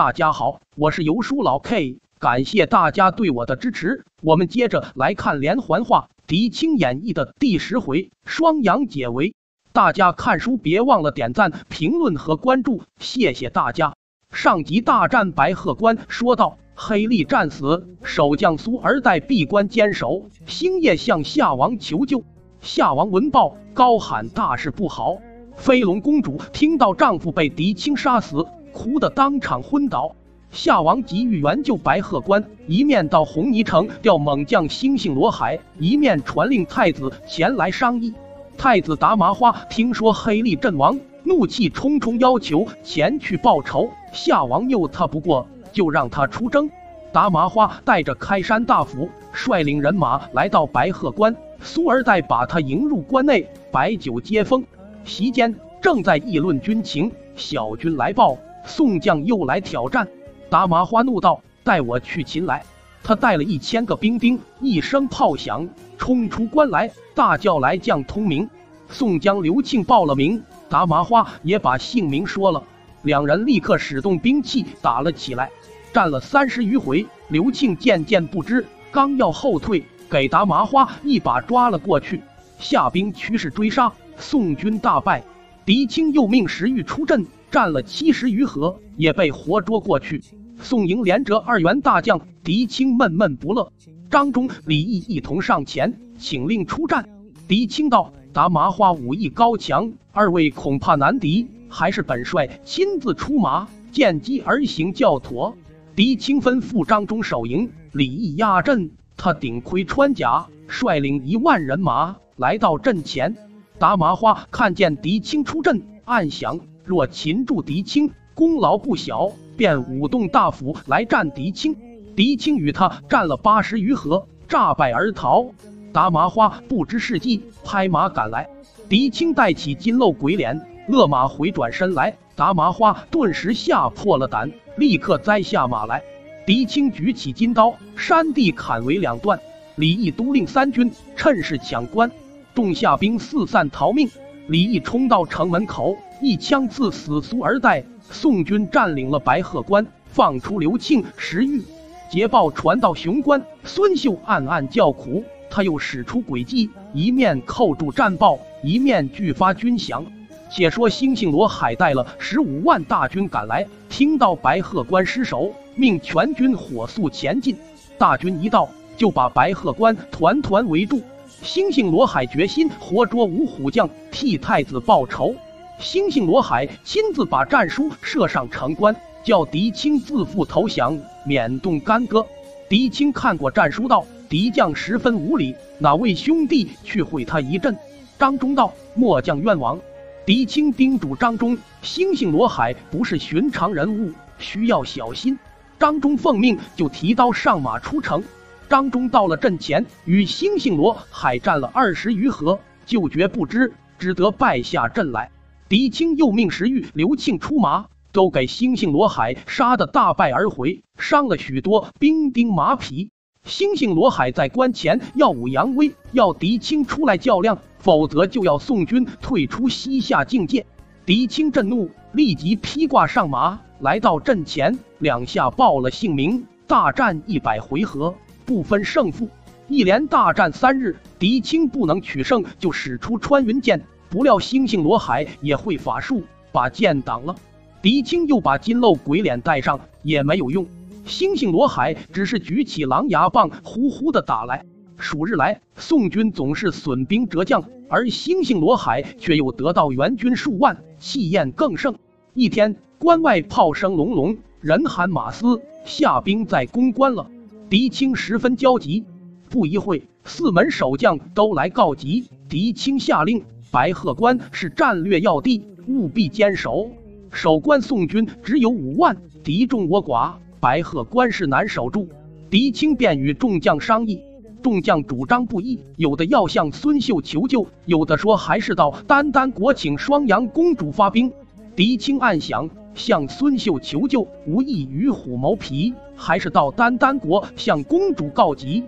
大家好，我是游叔老 K，感谢大家对我的支持。我们接着来看连环画《狄青演义》的第十回双阳解围。大家看书别忘了点赞、评论和关注，谢谢大家。上集大战白鹤关，说到黑力战死，守将苏儿代闭关坚守，星夜向夏王求救。夏王闻报，高喊大事不好。飞龙公主听到丈夫被狄青杀死，哭得当场昏倒。夏王急于援救白鹤关，一面到红泥城调猛将猩猩罗海，一面传令太子前来商议。太子达麻花听说黑力阵亡，怒气冲冲，要求前去报仇。夏王拗他不过，就让他出征。达麻花带着开山大斧，率领人马来到白鹤关，苏儿代把他迎入关内，摆酒接风。席间正在议论军情，小军来报，宋将又来挑战。达麻花怒道：“带我去擒来！”他带了一千个兵丁，一声炮响，冲出关来，大叫：“来将通名！”宋江、刘庆报了名，达麻花也把姓名说了。两人立刻使动兵器打了起来，战了三十余回。刘庆渐渐不知，刚要后退，给达麻花一把抓了过去，下兵驱势追杀。宋军大败，狄青又命石玉出阵，战了七十余合，也被活捉过去。宋营连折二员大将，狄青闷闷不乐。张忠、李毅一同上前请令出战。狄青道：“达麻花武艺高强，二位恐怕难敌，还是本帅亲自出马，见机而行较妥。”狄青吩咐张忠守营，李毅压阵。他顶盔穿甲，率领一万人马来到阵前。达麻花看见狄青出阵，暗想：若擒住狄青，功劳不小，便舞动大斧来战狄青。狄青与他战了八十余合，诈败而逃。达麻花不知是计，拍马赶来。狄青带起金漏鬼脸，勒马回转身来。达麻花顿时吓破了胆，立刻栽下马来。狄青举起金刀，山地砍为两段。李毅督令三军趁势抢关。众下兵四散逃命，李毅冲到城门口，一枪刺死苏儿岱。宋军占领了白鹤关，放出刘庆、石玉。捷报传到雄关，孙秀暗暗叫苦。他又使出诡计，一面扣住战报，一面拒发军饷。且说星星罗海带了十五万大军赶来，听到白鹤关失守，命全军火速前进。大军一到，就把白鹤关团团围住。猩猩罗海决心活捉五虎将，替太子报仇。猩猩罗海亲自把战书射上城关，叫狄青自负投降，免动干戈。狄青看过战书，道：“敌将十分无礼，哪位兄弟去会他一阵？”张忠道：“末将愿往。”狄青叮嘱张忠：“猩猩罗海不是寻常人物，需要小心。”张忠奉命就提刀上马出城。张忠到了阵前，与猩猩罗海战了二十余合，就觉不知，只得败下阵来。狄青又命石玉、刘庆出马，都给猩猩罗海杀得大败而回，伤了许多兵丁马匹。猩猩罗海在关前耀武扬威，要狄青出来较量，否则就要宋军退出西夏境界。狄青震怒，立即披挂上马，来到阵前，两下报了姓名，大战一百回合。不分胜负，一连大战三日，狄青不能取胜，就使出穿云箭。不料猩猩罗海也会法术，把箭挡了。狄青又把金漏鬼脸带上，也没有用。猩猩罗海只是举起狼牙棒，呼呼的打来。数日来，宋军总是损兵折将，而猩猩罗海却又得到援军数万，气焰更盛。一天，关外炮声隆隆，人喊马嘶，夏兵在攻关了。狄青十分焦急，不一会，四门守将都来告急。狄青下令：白鹤关是战略要地，务必坚守。守关宋军只有五万，敌众我寡，白鹤关是难守住。狄青便与众将商议，众将主张不一，有的要向孙秀求救，有的说还是到丹丹国请双阳公主发兵。狄青暗想。向孙秀求救，无异于虎谋皮；还是到丹丹国向公主告急。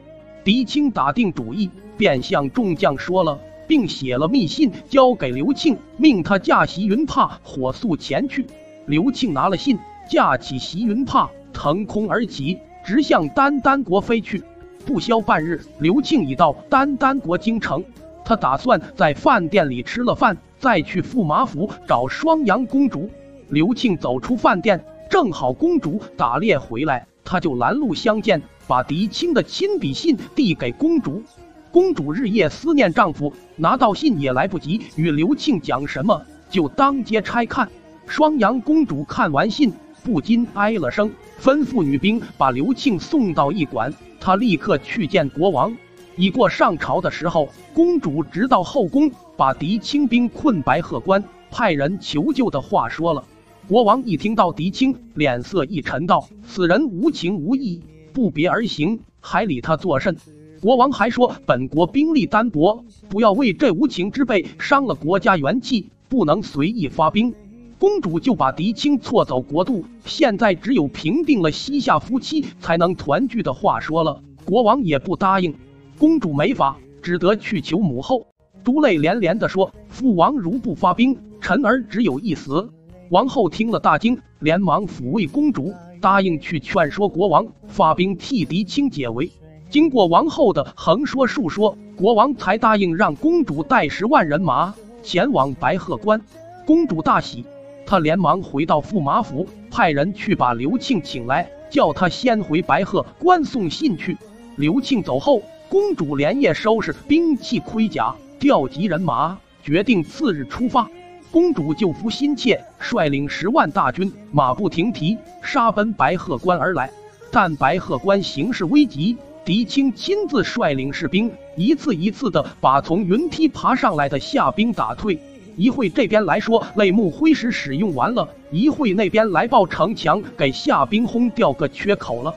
狄青打定主意，便向众将说了，并写了密信交给刘庆，命他驾袭云帕，火速前去。刘庆拿了信，架起袭云帕，腾空而起，直向丹丹国飞去。不消半日，刘庆已到丹丹国京城。他打算在饭店里吃了饭，再去驸马府找双阳公主。刘庆走出饭店，正好公主打猎回来，他就拦路相见，把狄青的亲笔信递给公主。公主日夜思念丈夫，拿到信也来不及与刘庆讲什么，就当街拆看。双阳公主看完信，不禁哀了声，吩咐女兵把刘庆送到驿馆。她立刻去见国王。已过上朝的时候，公主直到后宫，把狄青兵困白鹤关，派人求救的话说了。国王一听到狄青，脸色一沉，道：“此人无情无义，不别而行，还理他作甚？”国王还说：“本国兵力单薄，不要为这无情之辈伤了国家元气，不能随意发兵。”公主就把狄青错走国度，现在只有平定了西夏夫妻才能团聚的话说了。国王也不答应，公主没法，只得去求母后，珠泪连连地说：“父王如不发兵，臣儿只有一死。”王后听了大惊，连忙抚慰公主，答应去劝说国王发兵替狄青解围。经过王后的横说竖说，国王才答应让公主带十万人马前往白鹤关。公主大喜，她连忙回到驸马府，派人去把刘庆请来，叫他先回白鹤关送信去。刘庆走后，公主连夜收拾兵器盔甲，调集人马，决定次日出发。公主救夫心切，率领十万大军，马不停蹄杀奔白鹤关而来。但白鹤关形势危急。狄青亲自率领士兵，一次一次的把从云梯爬上来的夏兵打退。一会这边来说泪目灰石使用完了，一会那边来报城墙给夏兵轰掉个缺口了。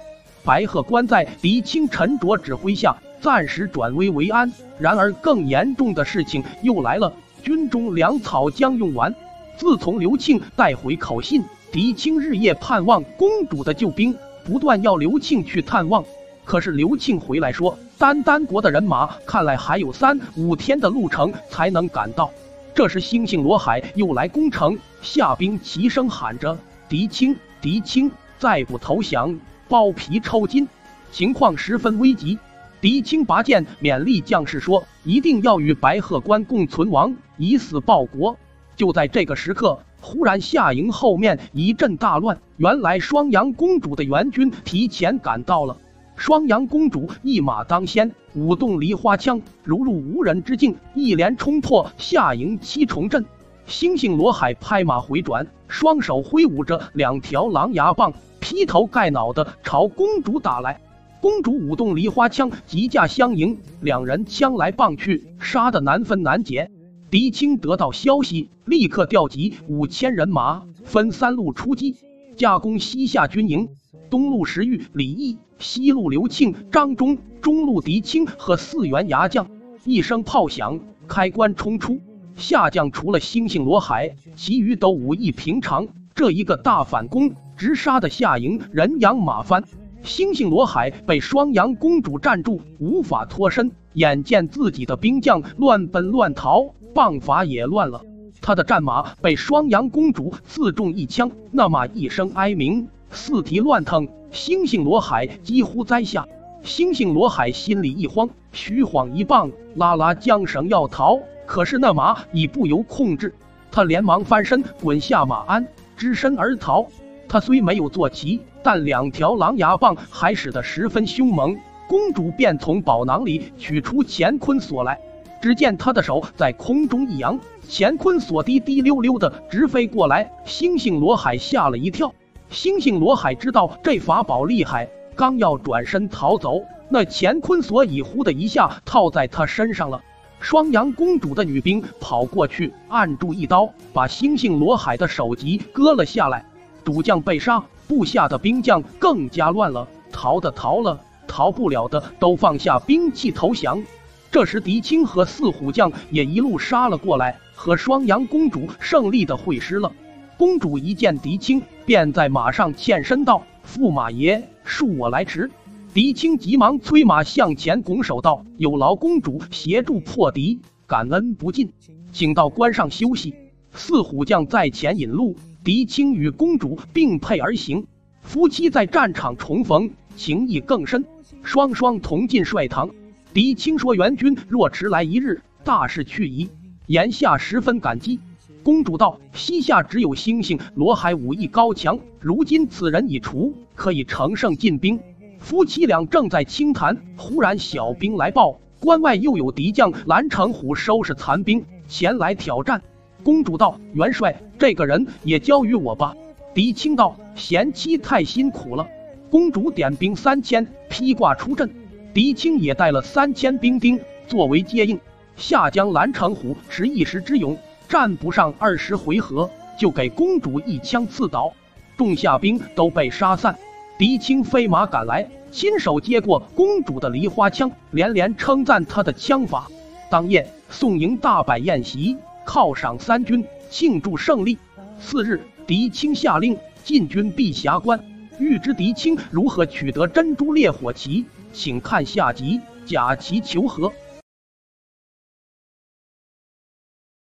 白鹤关在狄青沉着指挥下暂时转危为安。然而更严重的事情又来了，军中粮草将用完。自从刘庆带回口信，狄青日夜盼望公主的救兵，不断要刘庆去探望。可是刘庆回来说，丹丹国的人马看来还有三五天的路程才能赶到。这时，星星罗海又来攻城，夏兵齐声喊着：“狄青，狄青，再不投降，包皮抽筋！”情况十分危急。狄青拔剑勉励将士说：“一定要与白鹤关共存亡，以死报国。”就在这个时刻，忽然夏营后面一阵大乱，原来双阳公主的援军提前赶到了。双阳公主一马当先，舞动梨花枪，如入无人之境，一连冲破夏营七重阵。星星罗海拍马回转，双手挥舞着两条狼牙棒，劈头盖脑的朝公主打来。公主舞动梨花枪，急驾相迎，两人枪来棒去，杀得难分难解。狄青得到消息，立刻调集五千人马，分三路出击，加攻西夏军营。东路石玉、李毅。西路刘庆、张忠，中路狄青和四员牙将。一声炮响，开关冲出。下将除了星星罗海，其余都武艺平常。这一个大反攻，直杀的夏营人仰马翻。星星罗海被双阳公主站住，无法脱身。眼见自己的兵将乱奔乱逃，棒法也乱了。他的战马被双阳公主刺中一枪，那马一声哀鸣，四蹄乱腾。星星罗海几乎栽下，星星罗海心里一慌，虚晃一棒，拉拉缰绳要逃，可是那马已不由控制，他连忙翻身滚下马鞍，只身而逃。他虽没有坐骑，但两条狼牙棒还使得十分凶猛。公主便从宝囊里取出乾坤锁来，只见他的手在空中一扬，乾坤锁滴滴溜溜的直飞过来，星星罗海吓了一跳。星星罗海知道这法宝厉害，刚要转身逃走，那乾坤锁已呼的一下套在他身上了。双阳公主的女兵跑过去，按住一刀，把星星罗海的首级割了下来。主将被杀，部下的兵将更加乱了，逃的逃了，逃不了的都放下兵器投降。这时狄青和四虎将也一路杀了过来，和双阳公主胜利的会师了。公主一见狄青，便在马上欠身道：“驸马爷，恕我来迟。”狄青急忙催马向前拱手道：“有劳公主协助破敌，感恩不尽，请到关上休息。”四虎将在前引路，狄青与公主并辔而行，夫妻在战场重逢，情谊更深，双双同进帅堂。狄青说：“援军若迟来一日，大事去矣。”言下十分感激。公主道：“西夏只有猩猩罗海武艺高强，如今此人已除，可以乘胜进兵。”夫妻俩正在轻谈，忽然小兵来报，关外又有敌将蓝成虎收拾残兵前来挑战。公主道：“元帅，这个人也交于我吧。”狄青道：“贤妻太辛苦了。”公主点兵三千，披挂出阵。狄青也带了三千兵丁作为接应。下江蓝成虎持一时之勇。战不上二十回合，就给公主一枪刺倒，众下兵都被杀散。狄青飞马赶来，亲手接过公主的梨花枪，连连称赞她的枪法。当夜宋营大摆宴席，犒赏三军，庆祝胜利。次日，狄青下令进军碧霞关。欲知狄青如何取得珍珠烈火旗，请看下集。假旗求和。